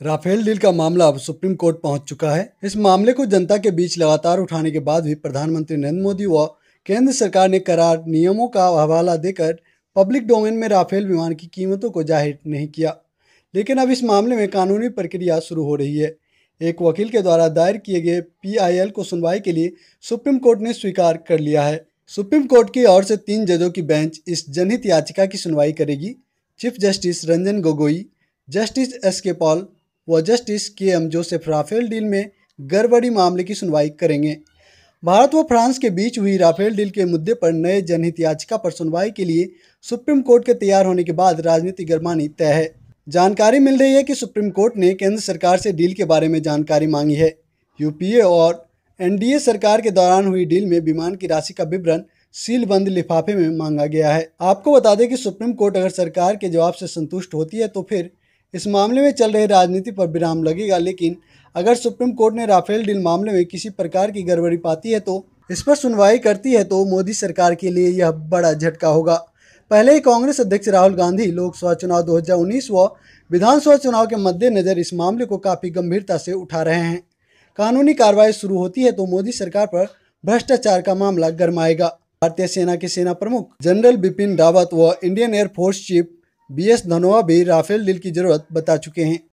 Rafale deal का मामला अब सुप्रीम कोर्ट पहुँच चुका है। इस मामले को जनता के बीच लगातार उठाने के बाद भी प्रधानमंत्री नरेंद्र मोदी व केंद्र सरकार ने करार नियमों का हवाला देकर पब्लिक डोमेन में राफेल विमान की कीमतों को ज़ाहिर नहीं किया। लेकिन अब इस मामले में कानूनी प्रक्रिया शुरू हो रही है। एक वकील के द्वारा दायर किए गए पीआईएल को सुनवाई के लिए सुप्रीम कोर्ट ने स्वीकार कर लिया है। सुप्रीम कोर्ट की ओर से तीन जजों की बेंच इस जनहित याचिका की सुनवाई करेगी। Chief justice Ranjan Gogoi, justice S K Paul व justice K M Joseph Rafale deal में गड़बड़ी मामले की सुनवाई करेंगे। भारत व फ्रांस के बीच हुई राफेल डील के मुद्दे पर नए जनहित याचिका पर सुनवाई के लिए सुप्रीम कोर्ट के तैयार होने के बाद राजनीति गरमानी तय है। जानकारी मिल रही है कि सुप्रीम कोर्ट ने केंद्र सरकार से डील के बारे में जानकारी मांगी है। यूपीए और एनडीए सरकार के दौरान हुई डील में विमान की राशि का विवरण सील बंद लिफाफे में मांगा गया है। आपको बता दें कि सुप्रीम कोर्ट अगर सरकार के जवाब से संतुष्ट होती है तो फिर इस मामले में चल रही राजनीति पर विराम लगेगा, लेकिन अगर सुप्रीम कोर्ट ने राफेल डील मामले में किसी प्रकार की गड़बड़ी पाती है तो इस पर सुनवाई करती है तो मोदी सरकार के लिए यह बड़ा झटका होगा। पहले ही कांग्रेस अध्यक्ष राहुल गांधी लोकसभा चुनाव 2019 व विधानसभा चुनाव के मद्देनजर इस मामले को काफ़ी गंभीरता से उठा रहे हैं। कानूनी कार्रवाई शुरू होती है तो मोदी सरकार पर भ्रष्टाचार का मामला गरमाएगा। भारतीय सेना के सेना प्रमुख जनरल बिपिन रावत व Indian air force chief B S Dhanoa भी राफेल डील की ज़रूरत बता चुके हैं।